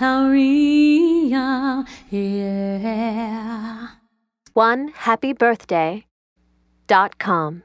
Maria, yeah. One happy birthday dot com.